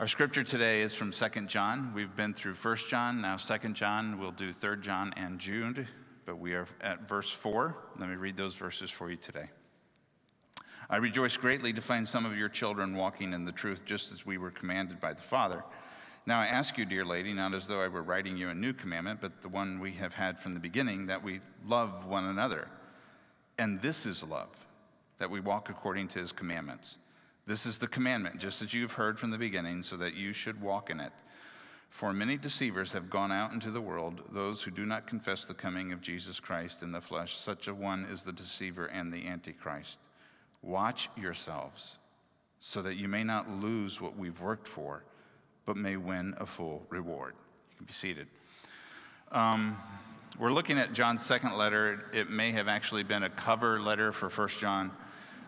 Our scripture today is from 2 John. We've been through 1 John, now 2 John. We'll do 3 John and Jude, but we are at verse 4. Let me read those verses for you today. I rejoice greatly to find some of your children walking in the truth, just as we were commanded by the Father. Now I ask you, dear lady, not as though I were writing you a new commandment, but the one we have had from the beginning, that we love one another. And this is love, that we walk according to his commandments. This is the commandment, just as you have heard from the beginning, so that you should walk in it. For many deceivers have gone out into the world, those who do not confess the coming of Jesus Christ in the flesh. Such a one is the deceiver and the antichrist. Watch yourselves, so that you may not lose what we've worked for, but may win a full reward. You can be seated. Um, we're looking at John's second letter. It may have actually been a cover letter for First John.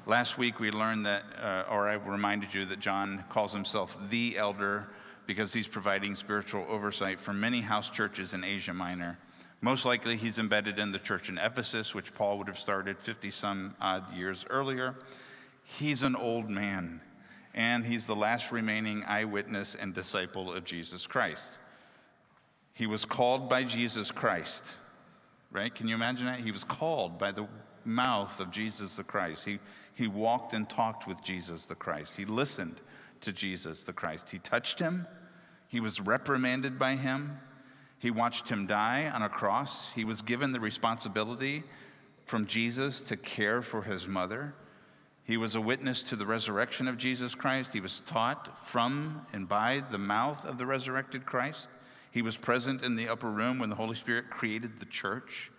Last week we learned that, uh, or I reminded you that John calls himself the elder because he's providing spiritual oversight for many house churches in Asia Minor. Most likely he's embedded in the church in Ephesus, which Paul would have started 50 some odd years earlier. He's an old man, and he's the last remaining eyewitness and disciple of Jesus Christ. He was called by Jesus Christ, right? Can you imagine that? He was called by the mouth of Jesus the Christ. He, he walked and talked with Jesus the Christ. He listened to Jesus the Christ. He touched him. He was reprimanded by him. He watched him die on a cross. He was given the responsibility from Jesus to care for his mother. He was a witness to the resurrection of Jesus Christ. He was taught from and by the mouth of the resurrected Christ. He was present in the upper room when the Holy Spirit created the church.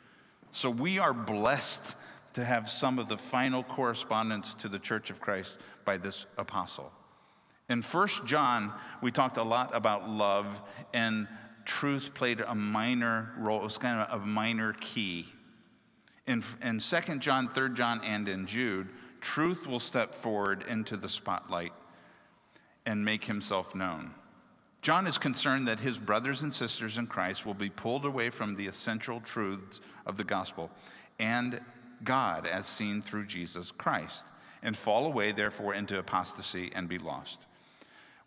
So we are blessed to have some of the final correspondence to the Church of Christ by this apostle. In First John, we talked a lot about love, and truth played a minor role. It was kind of a minor key. In, in 2 John, 3 John, and in Jude, truth will step forward into the spotlight and make himself known. John is concerned that his brothers and sisters in Christ will be pulled away from the essential truths of the gospel and God as seen through Jesus Christ, and fall away, therefore, into apostasy and be lost.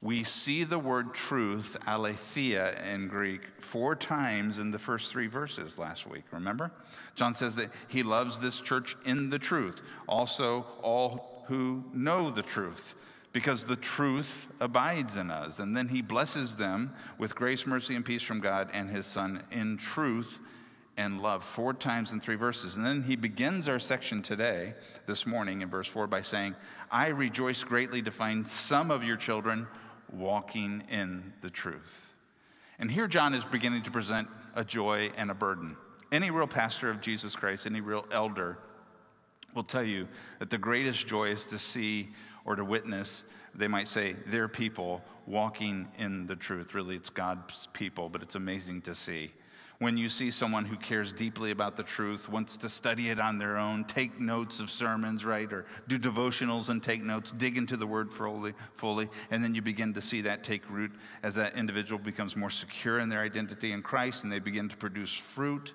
We see the word truth, aletheia in Greek, four times in the first three verses last week, remember? John says that he loves this church in the truth, also all who know the truth, because the truth abides in us. And then he blesses them with grace, mercy, and peace from God and his Son in truth and love four times in three verses. And then he begins our section today, this morning, in verse four, by saying, I rejoice greatly to find some of your children walking in the truth. And here John is beginning to present a joy and a burden. Any real pastor of Jesus Christ, any real elder, will tell you that the greatest joy is to see or to witness, they might say, their people walking in the truth. Really, it's God's people, but it's amazing to see when you see someone who cares deeply about the truth, wants to study it on their own, take notes of sermons, right, or do devotionals and take notes, dig into the word fully, fully, and then you begin to see that take root as that individual becomes more secure in their identity in Christ and they begin to produce fruit.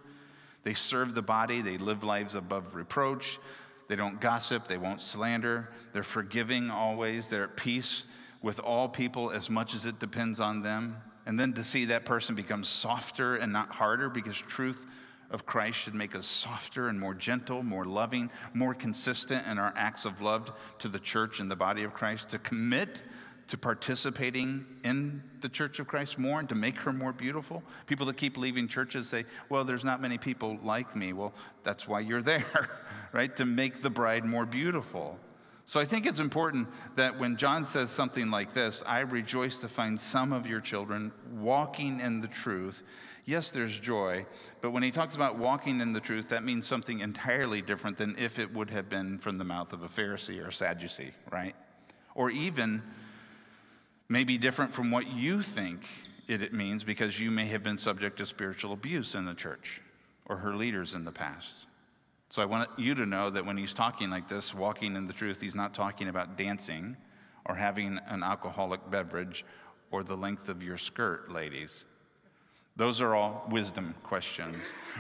They serve the body, they live lives above reproach, they don't gossip, they won't slander, they're forgiving always, they're at peace with all people as much as it depends on them. And then to see that person become softer and not harder because truth of Christ should make us softer and more gentle, more loving, more consistent in our acts of love to the church and the body of Christ, to commit to participating in the church of Christ more and to make her more beautiful. People that keep leaving churches say, Well, there's not many people like me. Well, that's why you're there, right? To make the bride more beautiful. So I think it's important that when John says something like this, I rejoice to find some of your children walking in the truth. Yes, there's joy, but when he talks about walking in the truth, that means something entirely different than if it would have been from the mouth of a Pharisee or a Sadducee, right? Or even maybe different from what you think it means because you may have been subject to spiritual abuse in the church or her leaders in the past. So I want you to know that when he's talking like this, walking in the truth, he's not talking about dancing or having an alcoholic beverage or the length of your skirt, ladies. Those are all wisdom questions.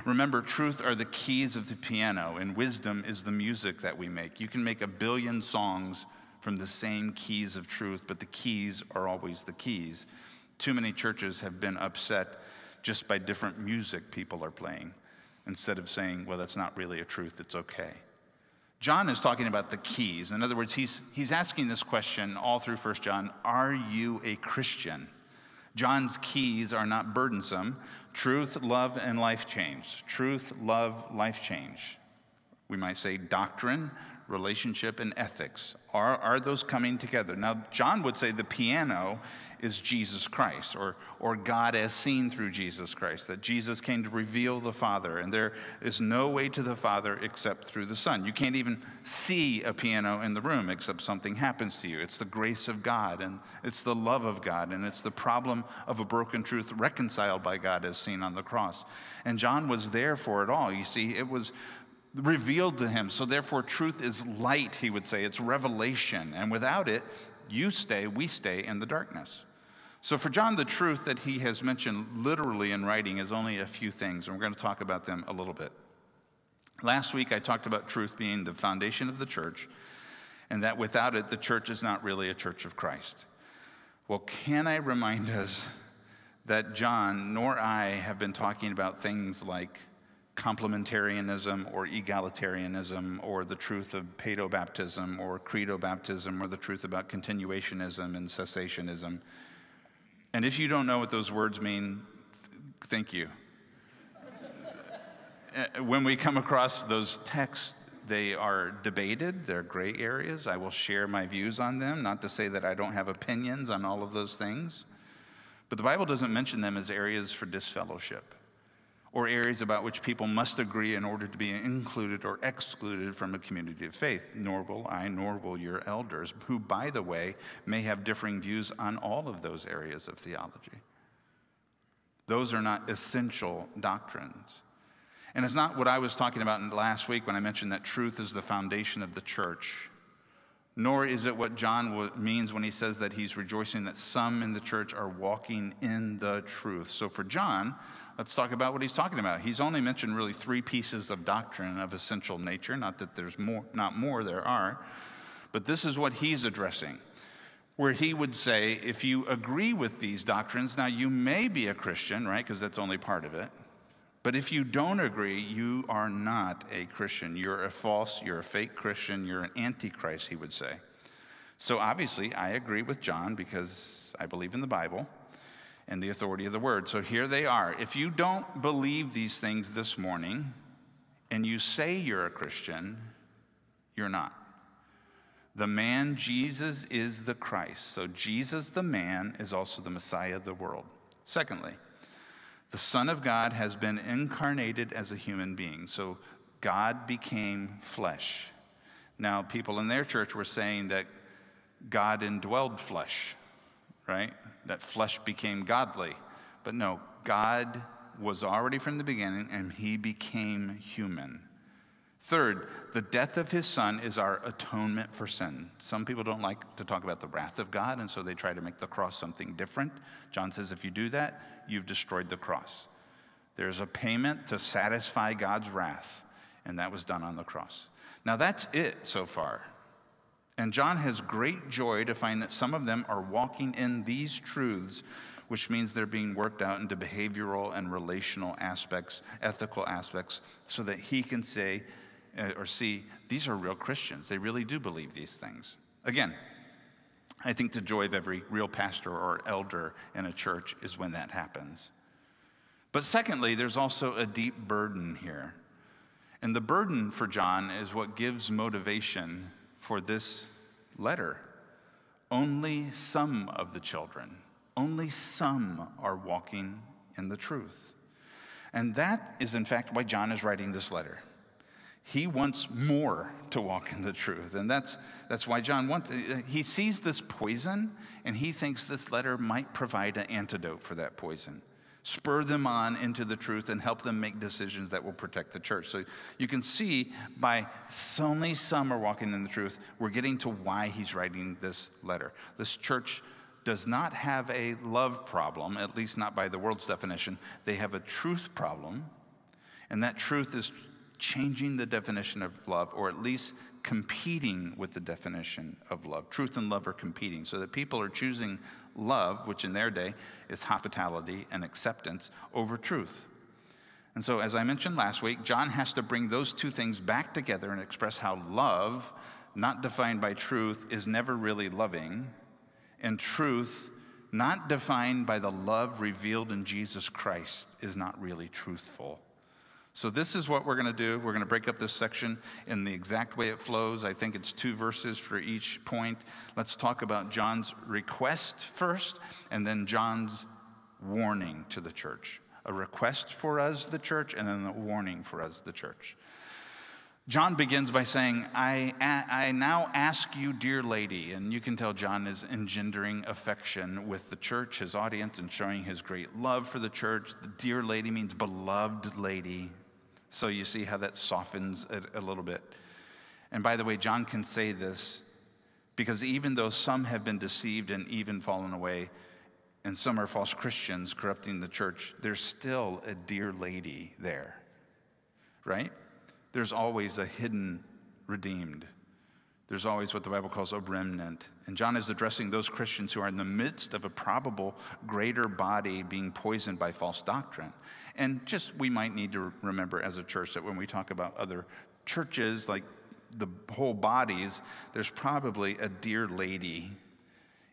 Remember, truth are the keys of the piano, and wisdom is the music that we make. You can make a billion songs from the same keys of truth, but the keys are always the keys. Too many churches have been upset just by different music people are playing instead of saying, well, that's not really a truth, it's okay. John is talking about the keys. In other words, he's, he's asking this question all through 1 John Are you a Christian? John's keys are not burdensome truth, love, and life change. Truth, love, life change. We might say doctrine, relationship, and ethics. Are, are those coming together? Now, John would say the piano is Jesus Christ or, or God as seen through Jesus Christ, that Jesus came to reveal the Father, and there is no way to the Father except through the Son. You can't even see a piano in the room except something happens to you. It's the grace of God, and it's the love of God, and it's the problem of a broken truth reconciled by God as seen on the cross. And John was there for it all. You see, it was revealed to him. So, therefore, truth is light, he would say. It's revelation. And without it, you stay, we stay in the darkness. So, for John, the truth that he has mentioned literally in writing is only a few things, and we're going to talk about them a little bit. Last week, I talked about truth being the foundation of the church, and that without it, the church is not really a church of Christ. Well, can I remind us that John nor I have been talking about things like complementarianism or egalitarianism or the truth of paedo baptism or credo baptism or the truth about continuationism and cessationism. And if you don't know what those words mean, thank you. Uh, when we come across those texts, they are debated, they're gray areas. I will share my views on them, not to say that I don't have opinions on all of those things. But the Bible doesn't mention them as areas for disfellowship or areas about which people must agree in order to be included or excluded from a community of faith. Nor will I, nor will your elders, who, by the way, may have differing views on all of those areas of theology. Those are not essential doctrines. And it's not what I was talking about last week when I mentioned that truth is the foundation of the church. Nor is it what John means when he says that he's rejoicing that some in the church are walking in the truth. So for John, let's talk about what he's talking about. He's only mentioned really three pieces of doctrine of essential nature, not that there's more, not more, there are. But this is what he's addressing, where he would say, if you agree with these doctrines, now you may be a Christian, right? Because that's only part of it. But if you don't agree, you are not a Christian. You're a false, you're a fake Christian, you're an antichrist, he would say. So obviously, I agree with John because I believe in the Bible and the authority of the word. So here they are. If you don't believe these things this morning and you say you're a Christian, you're not. The man Jesus is the Christ. So Jesus, the man, is also the Messiah of the world. Secondly, the Son of God has been incarnated as a human being. So God became flesh. Now, people in their church were saying that God indwelled flesh, right? That flesh became godly. But no, God was already from the beginning and he became human. Third, the death of his son is our atonement for sin. Some people don't like to talk about the wrath of God, and so they try to make the cross something different. John says if you do that, you've destroyed the cross. There's a payment to satisfy God's wrath, and that was done on the cross. Now, that's it so far. And John has great joy to find that some of them are walking in these truths, which means they're being worked out into behavioral and relational aspects, ethical aspects, so that he can say uh, or see these are real Christians. They really do believe these things. Again, I think the joy of every real pastor or elder in a church is when that happens. But secondly, there's also a deep burden here. And the burden for John is what gives motivation for this letter. Only some of the children, only some are walking in the truth. And that is, in fact, why John is writing this letter. He wants more to walk in the truth. And that's, that's why John wants, uh, uh, he sees this poison and he thinks this letter might provide an antidote for that poison. Spur them on into the truth and help them make decisions that will protect the church. So you can see by only some are walking in the truth, we're getting to why he's writing this letter. This church does not have a love problem, at least not by the world's definition. They have a truth problem, and that truth is changing the definition of love, or at least competing with the definition of love. Truth and love are competing, so that people are choosing love, which in their day is hospitality and acceptance, over truth. And so, as I mentioned last week, John has to bring those two things back together and express how love, not defined by truth, is never really loving, and truth, not defined by the love revealed in Jesus Christ, is not really truthful. So, this is what we're going to do. We're going to break up this section in the exact way it flows. I think it's two verses for each point. Let's talk about John's request first, and then John's warning to the church. A request for us, the church, and then a warning for us, the church. John begins by saying, I, I now ask you, dear lady, and you can tell John is engendering affection with the church, his audience, and showing his great love for the church. The dear lady means beloved lady, so you see how that softens it a little bit. And by the way, John can say this because even though some have been deceived and even fallen away, and some are false Christians corrupting the church, there's still a dear lady there, right? There's always a hidden redeemed. There's always what the Bible calls a remnant. And John is addressing those Christians who are in the midst of a probable greater body being poisoned by false doctrine. And just we might need to remember as a church that when we talk about other churches, like the whole bodies, there's probably a dear lady,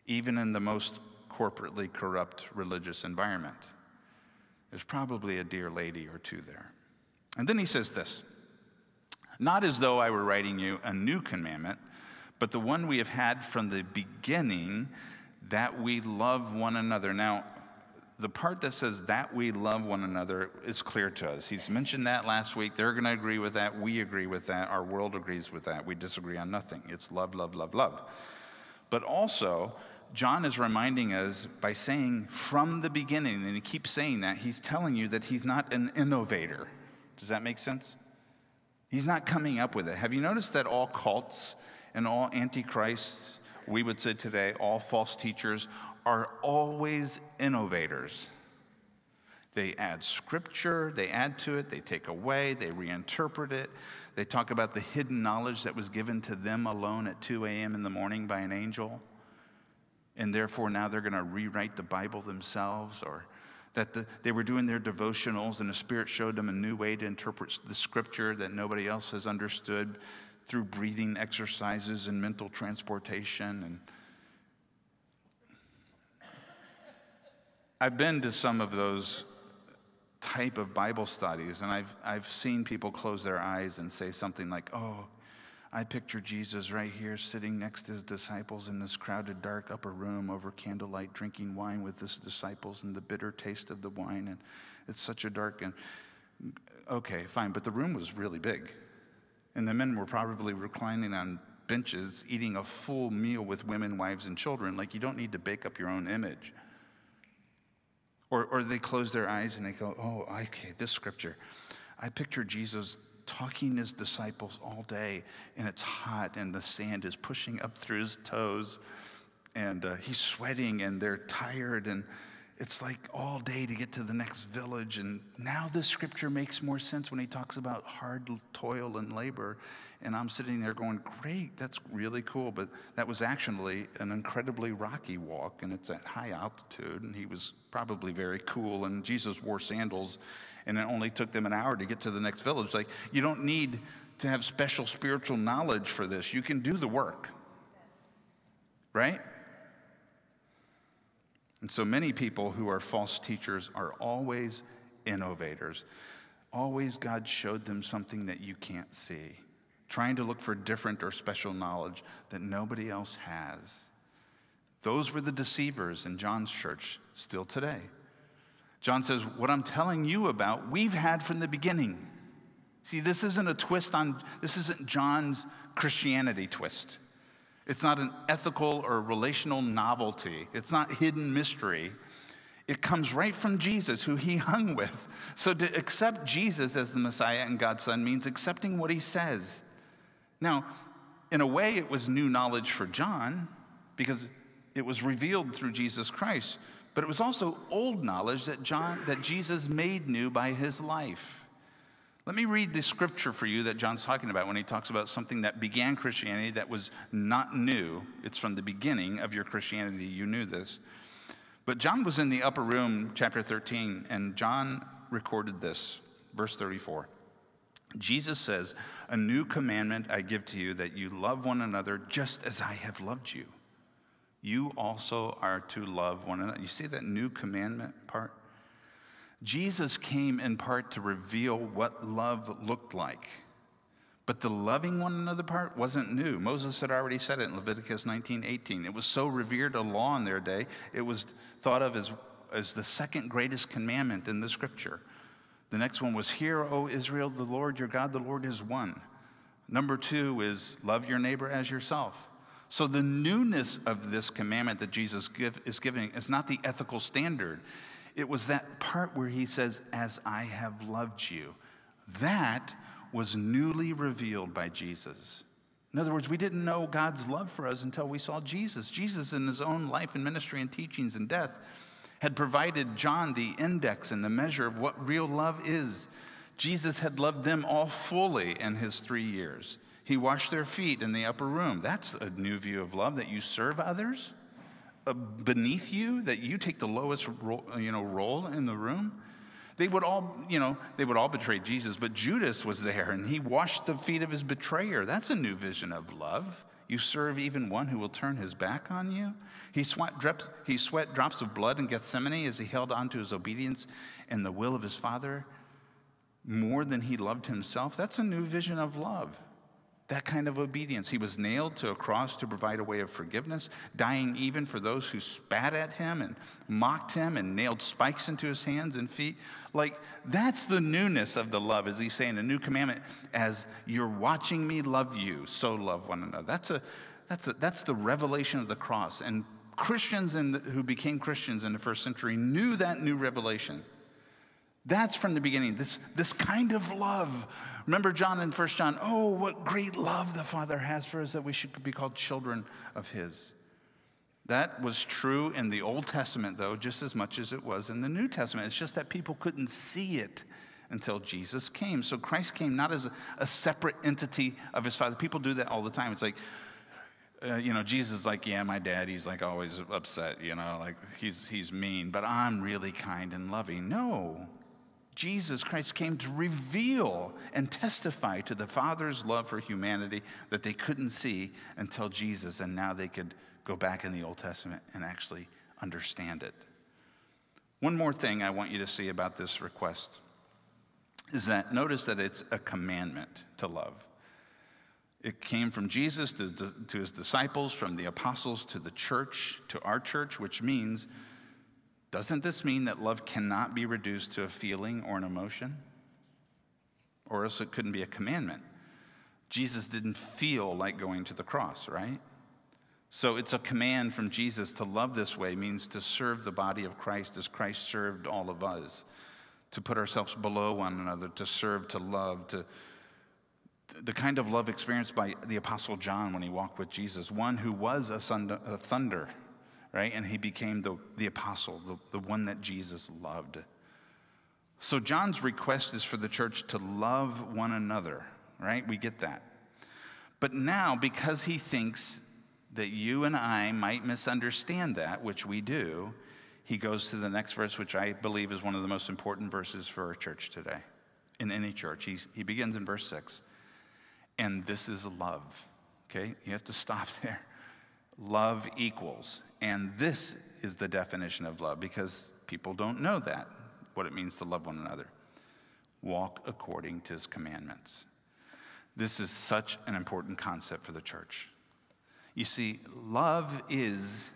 even in the most corporately corrupt religious environment. There's probably a dear lady or two there. And then he says this Not as though I were writing you a new commandment, but the one we have had from the beginning that we love one another. Now, the part that says that we love one another is clear to us. He's mentioned that last week. They're going to agree with that. We agree with that. Our world agrees with that. We disagree on nothing. It's love, love, love, love. But also, John is reminding us by saying from the beginning, and he keeps saying that, he's telling you that he's not an innovator. Does that make sense? He's not coming up with it. Have you noticed that all cults and all antichrists, we would say today, all false teachers, are always innovators. They add scripture, they add to it, they take away, they reinterpret it. They talk about the hidden knowledge that was given to them alone at 2 a.m. in the morning by an angel. And therefore, now they're going to rewrite the Bible themselves, or that the, they were doing their devotionals and the Spirit showed them a new way to interpret the scripture that nobody else has understood through breathing exercises and mental transportation and I've been to some of those type of Bible studies, and I've, I've seen people close their eyes and say something like, Oh, I picture Jesus right here sitting next to his disciples in this crowded, dark upper room over candlelight, drinking wine with his disciples and the bitter taste of the wine. And it's such a dark and okay, fine, but the room was really big. And the men were probably reclining on benches, eating a full meal with women, wives, and children. Like, you don't need to bake up your own image. Or, or they close their eyes and they go, oh, okay, this scripture. I picture Jesus talking to his disciples all day, and it's hot, and the sand is pushing up through his toes, and uh, he's sweating, and they're tired, and it's like all day to get to the next village. And now this scripture makes more sense when he talks about hard toil and labor. And I'm sitting there going, Great, that's really cool. But that was actually an incredibly rocky walk, and it's at high altitude. And he was probably very cool. And Jesus wore sandals, and it only took them an hour to get to the next village. Like, you don't need to have special spiritual knowledge for this, you can do the work. Right? And so many people who are false teachers are always innovators. Always God showed them something that you can't see, trying to look for different or special knowledge that nobody else has. Those were the deceivers in John's church still today. John says, What I'm telling you about, we've had from the beginning. See, this isn't a twist on, this isn't John's Christianity twist. It's not an ethical or relational novelty. It's not hidden mystery. It comes right from Jesus, who he hung with. So to accept Jesus as the Messiah and God's Son means accepting what he says. Now, in a way, it was new knowledge for John because it was revealed through Jesus Christ, but it was also old knowledge that John that Jesus made new by his life. Let me read the scripture for you that John's talking about when he talks about something that began Christianity that was not new. It's from the beginning of your Christianity. You knew this. But John was in the upper room, chapter 13, and John recorded this, verse 34. Jesus says, A new commandment I give to you that you love one another just as I have loved you. You also are to love one another. You see that new commandment part? Jesus came in part to reveal what love looked like. But the loving one another part wasn't new. Moses had already said it in Leviticus 19:18. It was so revered a law in their day, it was thought of as, as the second greatest commandment in the scripture. The next one was, Hear, O Israel, the Lord your God, the Lord is one. Number two is, Love your neighbor as yourself. So the newness of this commandment that Jesus give, is giving is not the ethical standard. It was that part where he says, As I have loved you. That was newly revealed by Jesus. In other words, we didn't know God's love for us until we saw Jesus. Jesus, in his own life and ministry and teachings and death, had provided John the index and the measure of what real love is. Jesus had loved them all fully in his three years. He washed their feet in the upper room. That's a new view of love that you serve others Uh, beneath you, that you take the lowest role, you know, role in the room. They would all, you know, they would all betray Jesus, but Judas was there and he washed the feet of his betrayer. That's a new vision of love. You serve even one who will turn his back on you. He sweat, he sweat drops of blood in Gethsemane as he held on to his obedience and the will of his Father more than he loved himself. That's a new vision of love that kind of obedience. He was nailed to a cross to provide a way of forgiveness, dying even for those who spat at him and mocked him and nailed spikes into his hands and feet. Like, that's the newness of the love, as he's saying, a new commandment. As you're watching me love you, so love one another. That's, a, that's, a, that's the revelation of the cross. And Christians the, who became Christians in the first century knew that new revelation. That's from the beginning, this, this kind of love. Remember John in 1 John, oh, what great love the Father has for us that we should be called children of His. That was true in the Old Testament, though, just as much as it was in the New Testament. It's just that people couldn't see it until Jesus came. So Christ came not as a, a separate entity of His Father. People do that all the time. It's like, uh, you know, Jesus is like, yeah, my dad, he's like always upset, you know, like he's, he's mean, but I'm really kind and loving. No, Jesus Christ came to reveal and testify to the Father's love for humanity that they couldn't see until Jesus, and now they could go back in the Old Testament and actually understand it. One more thing I want you to see about this request is that notice that it's a commandment to love. It came from Jesus to, to, his disciples, from the apostles to the church, to our church, which means doesn't this mean that love cannot be reduced to a feeling or an emotion? Or else it couldn't be a commandment. Jesus didn't feel like going to the cross, right? So it's a command from Jesus to love this way means to serve the body of Christ as Christ served all of us, to put ourselves below one another, to serve, to love, to the kind of love experienced by the Apostle John when he walked with Jesus, one who was a, thunder right? And he became the, the apostle, the, the one that Jesus loved. So John's request is for the church to love one another, right? We get that. But now, because he thinks that you and I might misunderstand that, which we do, he goes to the next verse, which I believe is one of the most important verses for our church today, in any church. He's, he begins in verse 6. And this is love. Okay? You have to stop there. Love equals. And this is the definition of love because people don't know that, what it means to love one another. Walk according to his commandments. This is such an important concept for the church. You see, love is,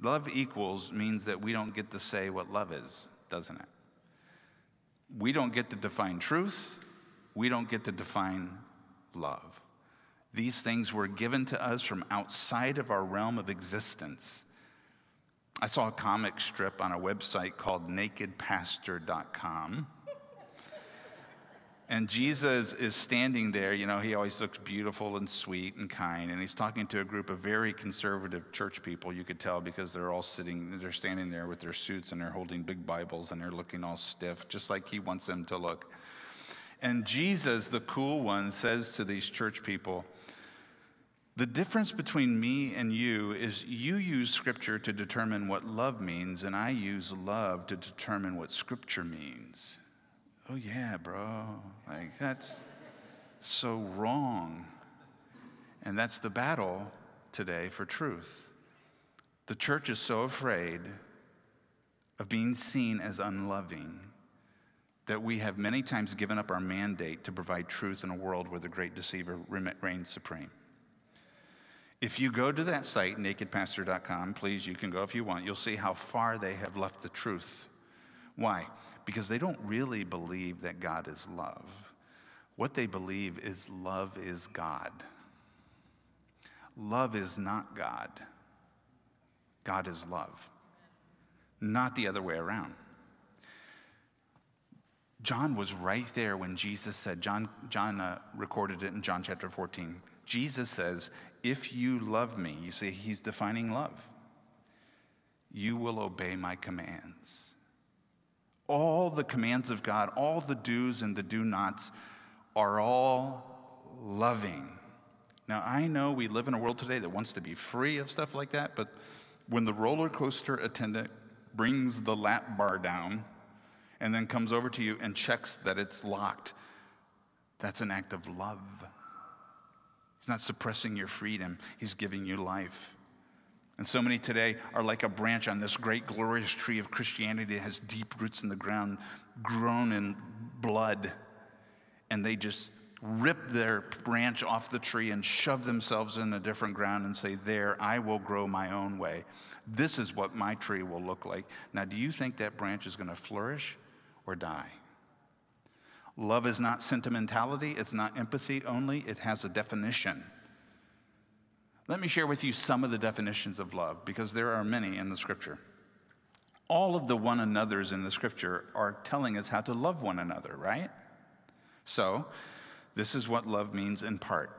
love equals means that we don't get to say what love is, doesn't it? We don't get to define truth, we don't get to define love. These things were given to us from outside of our realm of existence. I saw a comic strip on a website called nakedpastor.com. And Jesus is standing there. You know, he always looks beautiful and sweet and kind. And he's talking to a group of very conservative church people, you could tell, because they're all sitting, they're standing there with their suits and they're holding big Bibles and they're looking all stiff, just like he wants them to look. And Jesus, the cool one, says to these church people, the difference between me and you is you use scripture to determine what love means, and I use love to determine what scripture means. Oh, yeah, bro. Like, that's so wrong. And that's the battle today for truth. The church is so afraid of being seen as unloving that we have many times given up our mandate to provide truth in a world where the great deceiver reigns supreme. If you go to that site, nakedpastor.com, please, you can go if you want, you'll see how far they have left the truth. Why? Because they don't really believe that God is love. What they believe is love is God. Love is not God. God is love, not the other way around. John was right there when Jesus said, John, John uh, recorded it in John chapter 14. Jesus says, If you love me, you see, he's defining love, you will obey my commands. All the commands of God, all the do's and the do nots are all loving. Now, I know we live in a world today that wants to be free of stuff like that, but when the roller coaster attendant brings the lap bar down and then comes over to you and checks that it's locked, that's an act of love. He's not suppressing your freedom, He's giving you life. And so many today are like a branch on this great, glorious tree of Christianity that has deep roots in the ground, grown in blood, and they just rip their branch off the tree and shove themselves in a different ground and say, There, I will grow my own way. This is what my tree will look like. Now, do you think that branch is going to flourish or die? Love is not sentimentality, it's not empathy only, it has a definition. Let me share with you some of the definitions of love because there are many in the scripture. All of the one another's in the scripture are telling us how to love one another, right? So, this is what love means in part.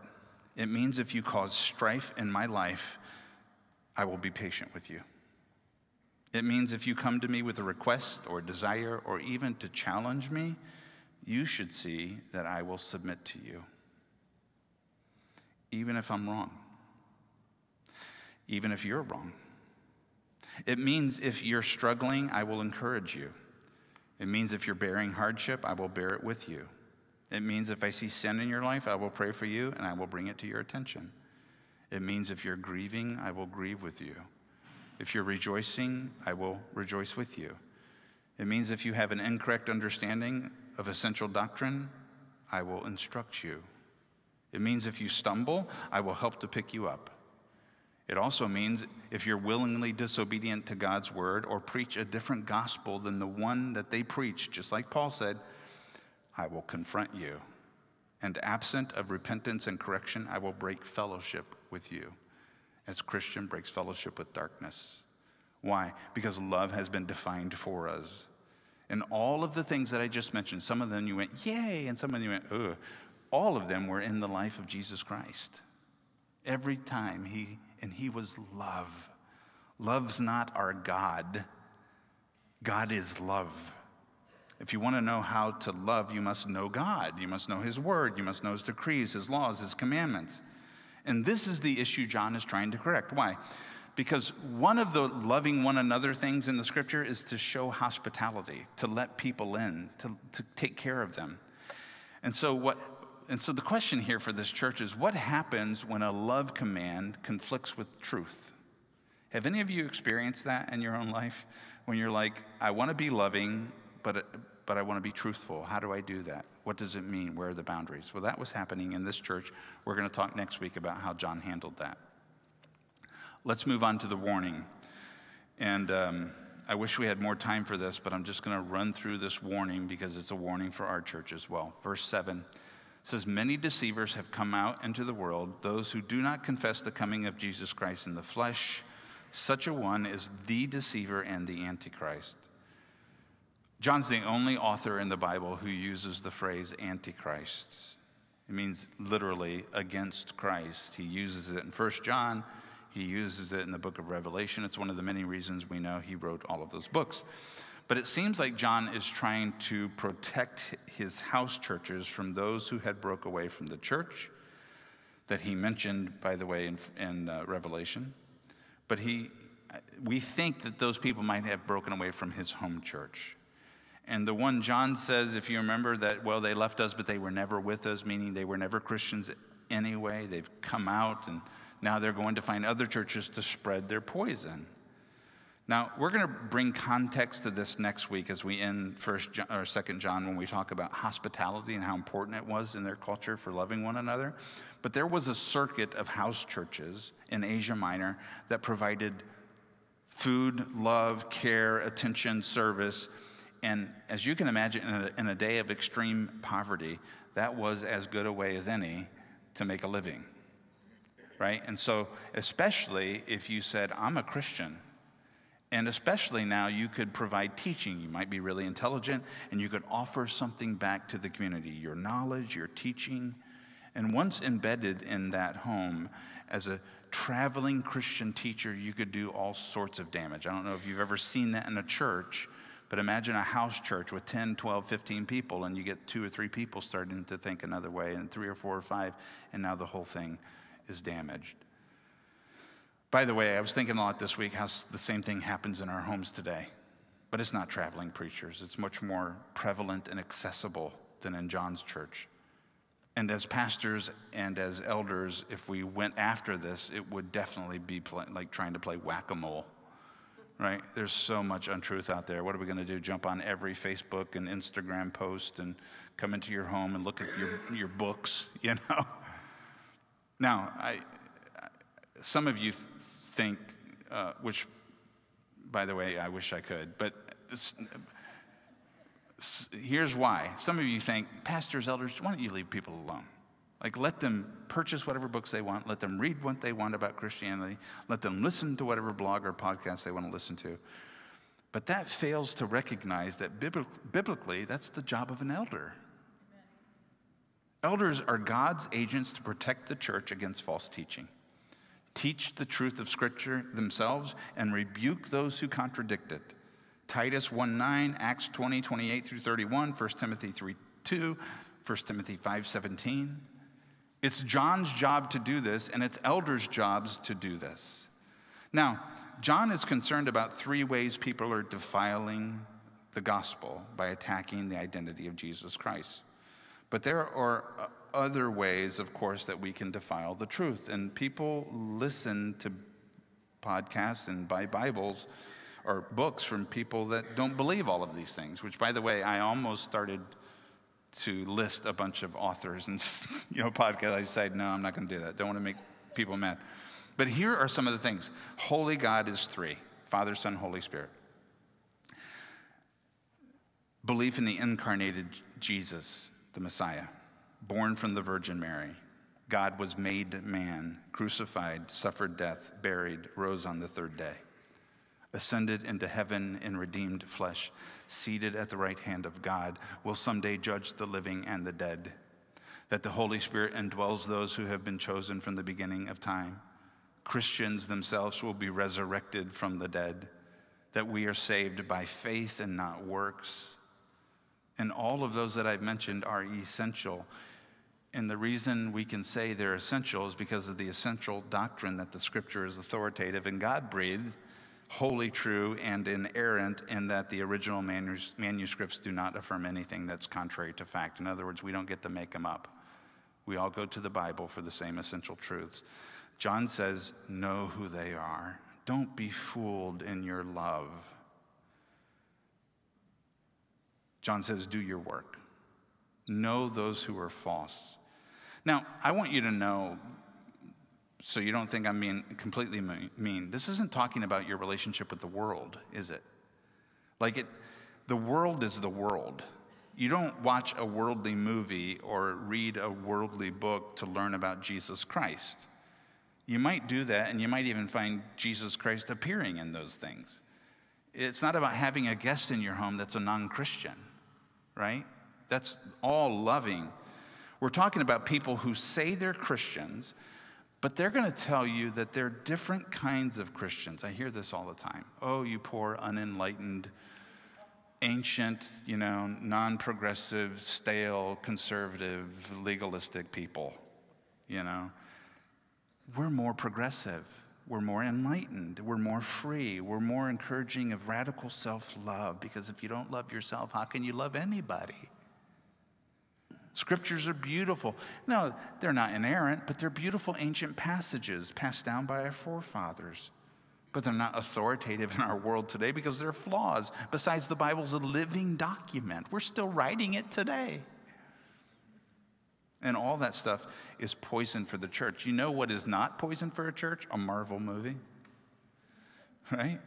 It means if you cause strife in my life, I will be patient with you. It means if you come to me with a request or desire or even to challenge me, you should see that I will submit to you, even if I'm wrong, even if you're wrong. It means if you're struggling, I will encourage you. It means if you're bearing hardship, I will bear it with you. It means if I see sin in your life, I will pray for you and I will bring it to your attention. It means if you're grieving, I will grieve with you. If you're rejoicing, I will rejoice with you. It means if you have an incorrect understanding of essential doctrine, I will instruct you. It means if you stumble, I will help to pick you up. It also means if you're willingly disobedient to God's word or preach a different gospel than the one that they preach, just like Paul said, I will confront you. And absent of repentance and correction, I will break fellowship with you, as Christian breaks fellowship with darkness. Why? Because love has been defined for us. And all of the things that I just mentioned, some of them you went, yay, and some of them you went, ugh. All of them were in the life of Jesus Christ. Every time he, and he was love. Love's not our God, God is love. If you want to know how to love, you must know God. You must know His Word. You must know His decrees, His laws, His commandments. And this is the issue John is trying to correct. Why? Because one of the loving one another things in the scripture is to show hospitality, to let people in, to, to take care of them. And so, what, and so the question here for this church is what happens when a love command conflicts with truth? Have any of you experienced that in your own life? When you're like, I want to be loving, but, but I want to be truthful. How do I do that? What does it mean? Where are the boundaries? Well, that was happening in this church. We're going to talk next week about how John handled that. Let's move on to the warning. And um, I wish we had more time for this, but I'm just going to run through this warning because it's a warning for our church as well. Verse 7 says, Many deceivers have come out into the world, those who do not confess the coming of Jesus Christ in the flesh. Such a one is the deceiver and the antichrist. John's the only author in the Bible who uses the phrase antichrist. It means literally against Christ. He uses it in 1 John, he uses it in the book of Revelation. It's one of the many reasons we know he wrote all of those books. But it seems like John is trying to protect his house churches from those who had broke away from the church that he mentioned, by the way, in, in uh, Revelation. But he, we think that those people might have broken away from his home church. And the one John says, if you remember that, well, they left us, but they were never with us, meaning they were never Christians anyway. They've come out and now they're going to find other churches to spread their poison. Now, we're going to bring context to this next week as we end first John, or second John when we talk about hospitality and how important it was in their culture for loving one another. But there was a circuit of house churches in Asia Minor that provided food, love, care, attention, service. And as you can imagine, in a, in a day of extreme poverty, that was as good a way as any to make a living. Right? And so, especially if you said, I'm a Christian, and especially now, you could provide teaching. You might be really intelligent, and you could offer something back to the community your knowledge, your teaching. And once embedded in that home, as a traveling Christian teacher, you could do all sorts of damage. I don't know if you've ever seen that in a church, but imagine a house church with 10, 12, 15 people, and you get two or three people starting to think another way, and three or four or five, and now the whole thing is damaged. By the way, I was thinking a lot this week how the same thing happens in our homes today, but it's not traveling preachers. It's much more prevalent and accessible than in John's church. And as pastors and as elders, if we went after this, it would definitely be play, like trying to play whack a mole, right? There's so much untruth out there. What are we going to do? Jump on every Facebook and Instagram post and come into your home and look at your, your books, you know? Now, I, some of you think, uh, which, by the way, I wish I could, but here's why. Some of you think, pastors, elders, why don't you leave people alone? Like, let them purchase whatever books they want, let them read what they want about Christianity, let them listen to whatever blog or podcast they want to listen to. But that fails to recognize that biblically, that's the job of an elder. Elders are God's agents to protect the church against false teaching, teach the truth of Scripture themselves, and rebuke those who contradict it. Titus 1 9, Acts 20, 28 through 31, 1 Timothy 3 2, 1 Timothy 5 17. It's John's job to do this, and it's elders' jobs to do this. Now, John is concerned about three ways people are defiling the gospel by attacking the identity of Jesus Christ. But there are uh, other ways, of course, that we can defile the truth. And people listen to podcasts and buy Bibles or books from people that don't believe all of these things, which, by the way, I almost started to list a bunch of authors and you know podcasts. I decided, no, I'm not going to do that. Don't want to make people mad. But here are some of the things. Holy God is three: Father, Son, Holy Spirit. Belief in the incarnated Jesus, the Messiah, born from the Virgin Mary. God was made man, crucified, suffered death, buried, rose on the third day ascended into heaven in redeemed flesh, seated at the right hand of God, will someday judge the living and the dead. That the Holy Spirit indwells those who have been chosen from the beginning of time. Christians themselves will be resurrected from the dead. That we are saved by faith and not works. And all of those that I've mentioned are essential. And the reason we can say they're essential is because of the essential doctrine that the scripture is authoritative and God breathed wholly true and inerrant and that the original manus- manuscripts do not affirm anything that's contrary to fact. In other words, we don't get to make them up. We all go to the Bible for the same essential truths. John says, Know who they are. Don't be fooled in your love. John says, Do your work. Know those who are false. Now, I want you to know so you don't think I'm completely mean. This isn't talking about your relationship with the world, is it? Like it, the world is the world. You don't watch a worldly movie or read a worldly book to learn about Jesus Christ. You might do that, and you might even find Jesus Christ appearing in those things. It's not about having a guest in your home that's a non Christian, right? That's all loving. We're talking about people who say they're Christians but they're going to tell you that they're different kinds of Christians. I hear this all the time. Oh, you poor, unenlightened ancient, you know, non progressive, stale, conservative, legalistic people, you know. We're more progressive. We're more enlightened. We're more free. We're more encouraging of radical self love because if you don't love yourself, how can you love anybody? Scriptures are beautiful. No, they're not inerrant, but they're beautiful ancient passages passed down by our forefathers. But they're not authoritative in our world today because they're flaws. Besides, the Bible's a living document. We're still writing it today. And all that stuff is poison for the church. You know what is not poison for a church? A Marvel movie. Right?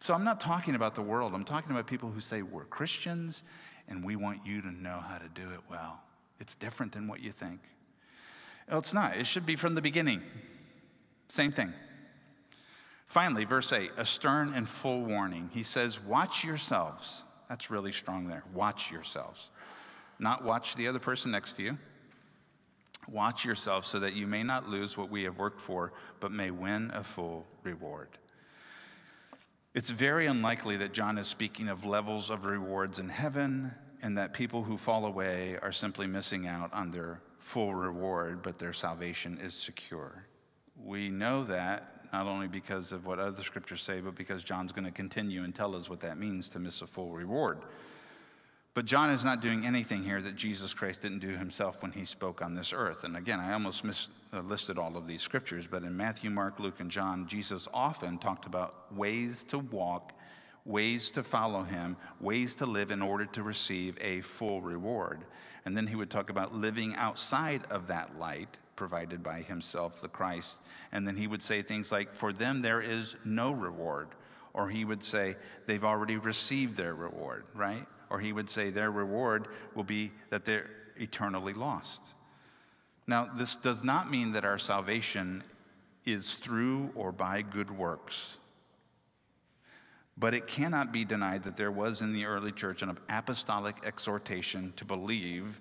So I'm not talking about the world. I'm talking about people who say, We're Christians and we want you to know how to do it well. It's different than what you think. Well, it's not. It should be from the beginning. Same thing. Finally, verse 8, a stern and full warning. He says, Watch yourselves. That's really strong there. Watch yourselves. Not watch the other person next to you. Watch yourselves so that you may not lose what we have worked for, but may win a full reward. It's very unlikely that John is speaking of levels of rewards in heaven and that people who fall away are simply missing out on their full reward, but their salvation is secure. We know that not only because of what other scriptures say, but because John's going to continue and tell us what that means to miss a full reward. But John is not doing anything here that Jesus Christ didn't do himself when he spoke on this earth. And again, I almost uh, listed all of these scriptures, but in Matthew, Mark, Luke, and John, Jesus often talked about ways to walk ways to follow him, ways to live in order to receive a full reward. And then he would talk about living outside of that light provided by himself, the Christ. And then he would say things like, For them there is no reward. Or he would say, They've already received their reward, right? Or he would say, Their reward will be that they're eternally lost. Now, this does not mean that our salvation is through or by good works. But it cannot be denied that there was in the early church an apostolic exhortation to believe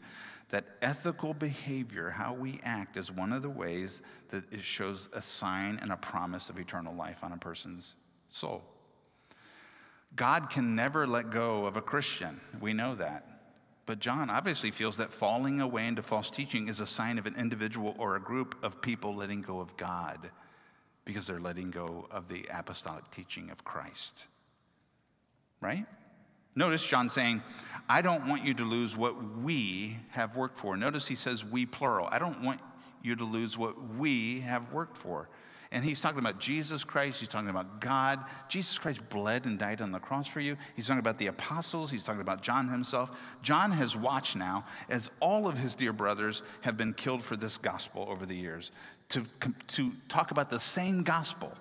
that ethical behavior, how we act, is one of the ways that it shows a sign and a promise of eternal life on a person's soul. God can never let go of a Christian. We know that. But John obviously feels that falling away into false teaching is a sign of an individual or a group of people letting go of God because they're letting go of the apostolic teaching of Christ right? Notice John saying, I don't want you to lose what we have worked for. Notice he says we plural. I don't want you to lose what we have worked for. And he's talking about Jesus Christ. He's talking about God. Jesus Christ bled and died on the cross for you. He's talking about the apostles. He's talking about John himself. John has watched now as all of his dear brothers have been killed for this gospel over the years to, to talk about the same gospel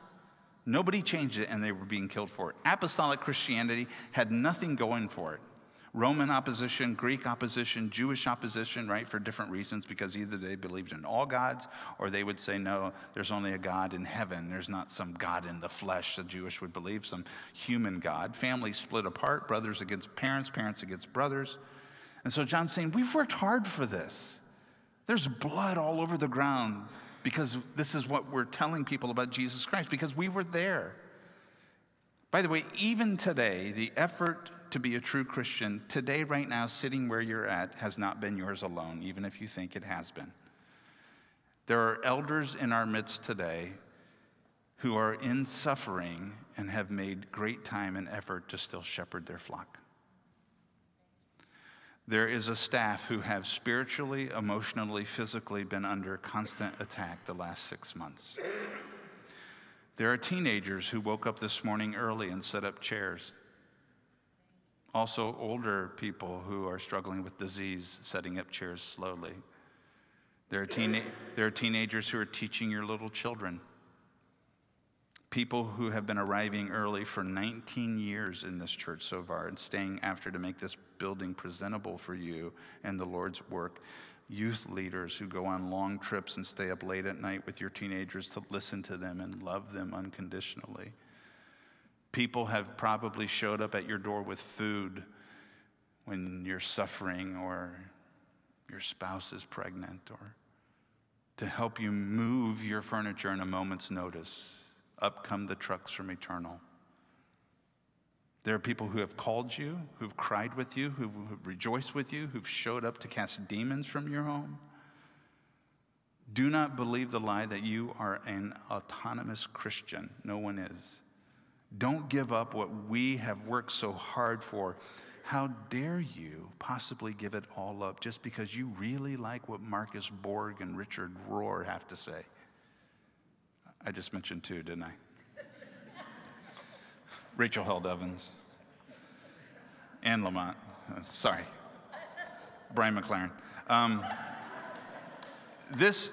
Nobody changed it, and they were being killed for it. Apostolic Christianity had nothing going for it. Roman opposition, Greek opposition, Jewish opposition, right, for different reasons, because either they believed in all gods or they would say, no, there's only a God in heaven. There's not some God in the flesh, the Jewish would believe, some human God. Families split apart, brothers against parents, parents against brothers. And so John's saying, we've worked hard for this. There's blood all over the ground because this is what we're telling people about Jesus Christ, because we were there. By the way, even today, the effort to be a true Christian, today, right now, sitting where you're at, has not been yours alone, even if you think it has been. There are elders in our midst today who are in suffering and have made great time and effort to still shepherd their flock. There is a staff who have spiritually, emotionally, physically been under constant attack the last six months. There are teenagers who woke up this morning early and set up chairs. Also, older people who are struggling with disease, setting up chairs slowly. There are, teen- there are teenagers who are teaching your little children people who have been arriving early for 19 years in this church so far and staying after to make this building presentable for you and the Lord's work. Youth leaders who go on long trips and stay up late at night with your teenagers to listen to them and love them unconditionally. People have probably showed up at your door with food when you're suffering or your spouse is pregnant or to help you move your furniture in a moment's notice up come the trucks from Eternal. There are people who have called you, who've cried with you, who've, who've rejoiced with you, who've showed up to cast demons from your home. Do not believe the lie that you are an autonomous Christian. No one is. Don't give up what we have worked so hard for. How dare you possibly give it all up just because you really like what Marcus Borg and Richard Rohr have to say? I just mentioned two, didn't I? Rachel Held Evans and Lamont. Uh, sorry. Brian McLaren. Um, this,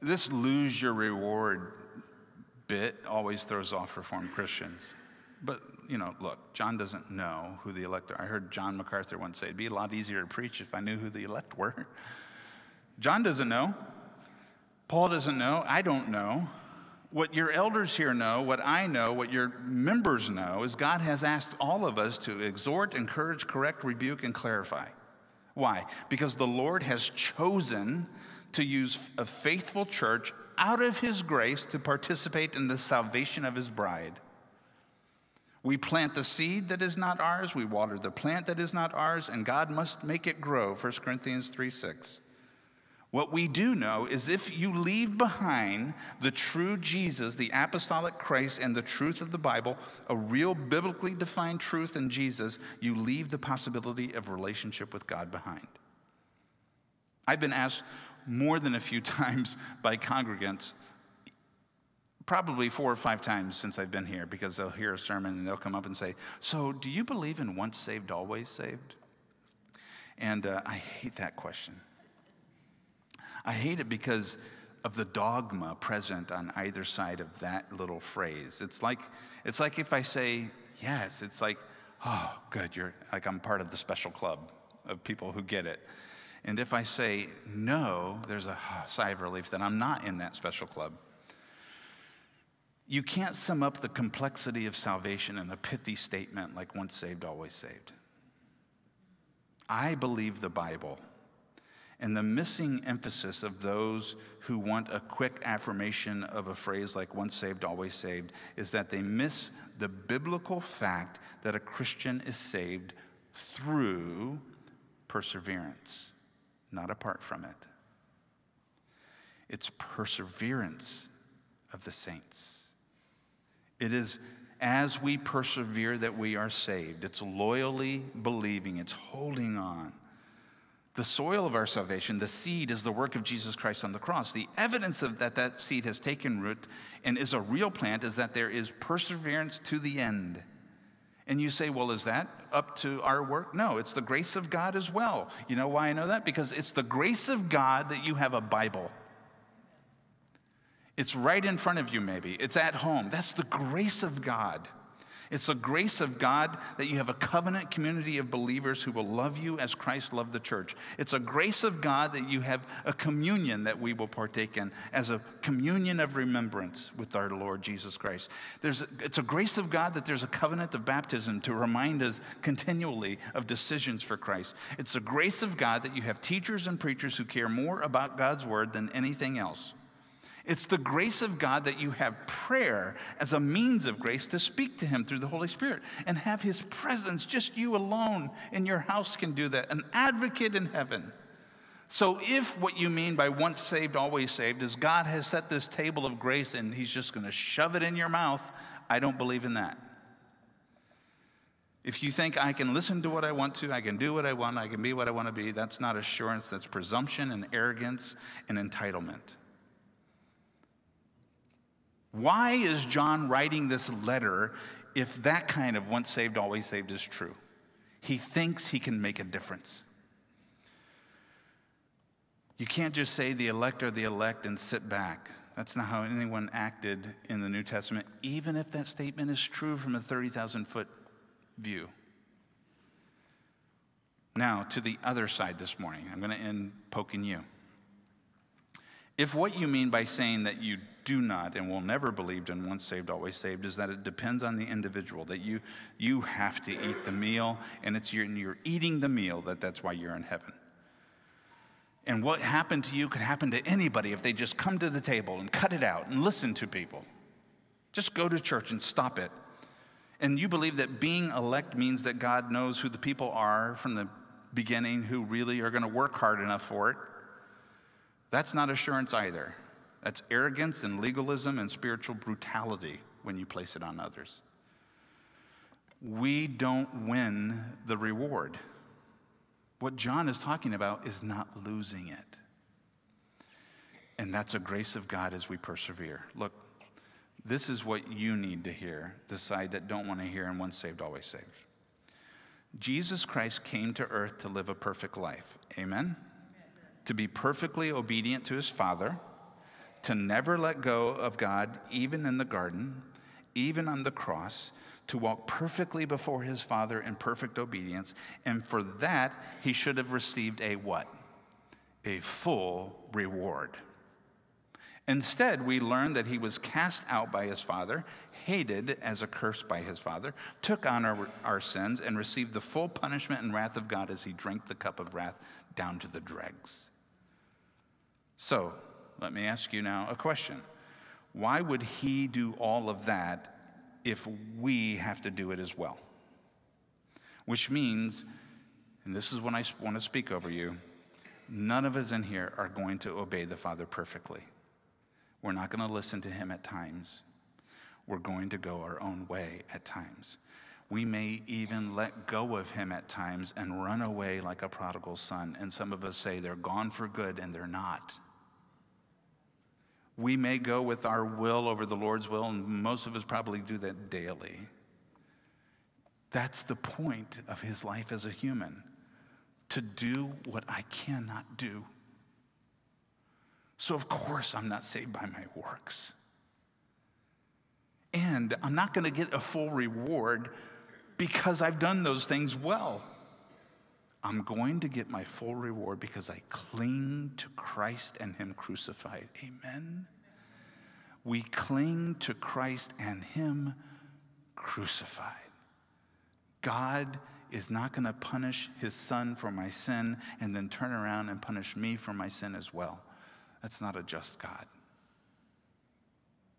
this lose your reward bit always throws off Reformed Christians. But, you know, look, John doesn't know who the elect are. I heard John MacArthur once say, it'd be a lot easier to preach if I knew who the elect were. John doesn't know. Paul doesn't know. I don't know. What your elders here know, what I know, what your members know, is God has asked all of us to exhort, encourage, correct, rebuke, and clarify. Why? Because the Lord has chosen to use a faithful church out of his grace to participate in the salvation of his bride. We plant the seed that is not ours, we water the plant that is not ours, and God must make it grow, 1 Corinthians 3 6. What we do know is if you leave behind the true Jesus, the apostolic Christ, and the truth of the Bible, a real biblically defined truth in Jesus, you leave the possibility of relationship with God behind. I've been asked more than a few times by congregants, probably four or five times since I've been here, because they'll hear a sermon and they'll come up and say, So, do you believe in once saved, always saved? And uh, I hate that question. I hate it because of the dogma present on either side of that little phrase. It's like, it's like if I say yes, it's like, oh, good, you're like I'm part of the special club of people who get it. And if I say no, there's a sigh of relief that I'm not in that special club. You can't sum up the complexity of salvation in a pithy statement like once saved, always saved. I believe the Bible and the missing emphasis of those who want a quick affirmation of a phrase like once saved, always saved is that they miss the biblical fact that a Christian is saved through perseverance, not apart from it. It's perseverance of the saints. It is as we persevere that we are saved. It's loyally believing, it's holding on the soil of our salvation, the seed, is the work of Jesus Christ on the cross. The evidence of that that seed has taken root and is a real plant is that there is perseverance to the end. And you say, well, is that up to our work? No, it's the grace of God as well. You know why I know that? Because it's the grace of God that you have a Bible. It's right in front of you, maybe. It's at home. That's the grace of God. It's the grace of God that you have a covenant community of believers who will love you as Christ loved the church. It's a grace of God that you have a communion that we will partake in as a communion of remembrance with our Lord Jesus Christ. There's, it's a grace of God that there's a covenant of baptism to remind us continually of decisions for Christ. It's a grace of God that you have teachers and preachers who care more about God's word than anything else. It's the grace of God that you have prayer as a means of grace to speak to Him through the Holy Spirit and have His presence, just you alone in your house can do that, an advocate in heaven. So, if what you mean by once saved, always saved is God has set this table of grace and He's just going to shove it in your mouth, I don't believe in that. If you think I can listen to what I want to, I can do what I want, I can be what I want to be, that's not assurance, that's presumption and arrogance and entitlement. Why is John writing this letter if that kind of once saved, always saved is true? He thinks he can make a difference. You can't just say the elect are the elect and sit back. That's not how anyone acted in the New Testament, even if that statement is true from a 30,000 foot view. Now, to the other side this morning, I'm going to end poking you. If what you mean by saying that you do not and will never believe in once saved, always saved is that it depends on the individual, that you, you have to eat the meal, and it's your, you're eating the meal that that's why you're in heaven. And what happened to you could happen to anybody if they just come to the table and cut it out and listen to people. Just go to church and stop it. And you believe that being elect means that God knows who the people are from the beginning who really are going to work hard enough for it. That's not assurance either. That's arrogance and legalism and spiritual brutality when you place it on others. We don't win the reward. What John is talking about is not losing it. And that's a grace of God as we persevere. Look, this is what you need to hear, the side that don't want to hear, and once saved, always saved. Jesus Christ came to earth to live a perfect life. Amen? To be perfectly obedient to his Father, to never let go of God, even in the garden, even on the cross, to walk perfectly before his Father in perfect obedience. And for that, he should have received a what? A full reward. Instead, we learn that he was cast out by his father, hated as a curse by his father, took on our, our sins, and received the full punishment and wrath of God as he drank the cup of wrath down to the dregs. So, let me ask you now a question. Why would he do all of that if we have to do it as well? Which means, and this is when I want to speak over you, none of us in here are going to obey the Father perfectly. We're not going to listen to him at times. We're going to go our own way at times. We may even let go of him at times and run away like a prodigal son. And some of us say they're gone for good, and they're not. We may go with our will over the Lord's will, and most of us probably do that daily. That's the point of his life as a human to do what I cannot do. So, of course, I'm not saved by my works. And I'm not going to get a full reward because I've done those things well. I'm going to get my full reward because I cling to Christ and Him crucified. Amen. We cling to Christ and Him crucified. God is not going to punish His Son for my sin and then turn around and punish me for my sin as well. That's not a just God.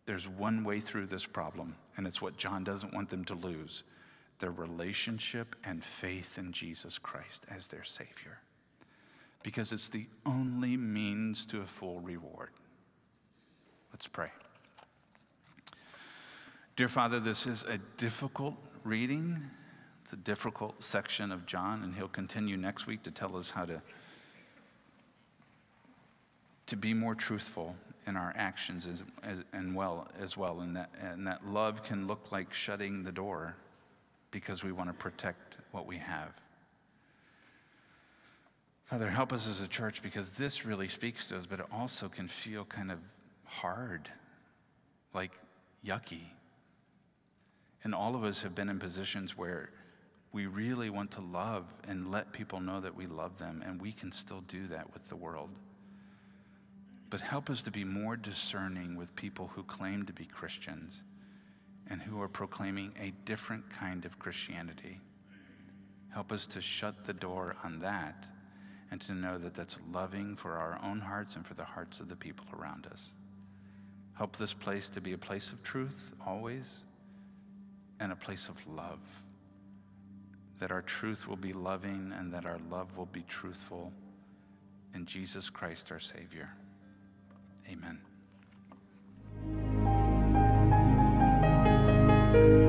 There's one way through this problem, and it's what John doesn't want them to lose their relationship and faith in Jesus Christ as their Savior. Because it's the only means to a full reward. Let's pray. Dear Father, this is a difficult reading. It's a difficult section of John, and he'll continue next week to tell us how to to be more truthful in our actions as, as, and well as well and that, and that love can look like shutting the door because we want to protect what we have. Father help us as a church because this really speaks to us but it also can feel kind of hard like yucky. And all of us have been in positions where we really want to love and let people know that we love them and we can still do that with the world. But help us to be more discerning with people who claim to be Christians and who are proclaiming a different kind of Christianity. Help us to shut the door on that and to know that that's loving for our own hearts and for the hearts of the people around us. Help this place to be a place of truth always and a place of love. That our truth will be loving and that our love will be truthful in Jesus Christ our Savior. Amen thank you